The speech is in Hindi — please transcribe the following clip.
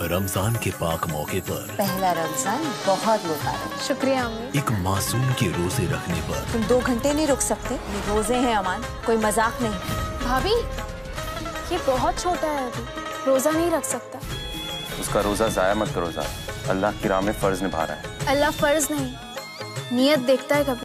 रमज़ान के पाक मौके पर। पहला रमज़ान बहुत मुबारक। शुक्रिया अम्मी। एक मासूम के रोज़े रखने पर। तुम दो घंटे नहीं रुक सकते। ये रोज़े हैं अमान। कोई मज़ाक नहीं। भाभी ये बहुत छोटा है अभी। रोजा नहीं रख सकता। उसका रोजा जाया मत करो ज़ारा अल्लाह की राह में फ़र्ज़ निभा रहा है। अल्लाह फ़र्ज़ नहीं। नियत देखता है कभी।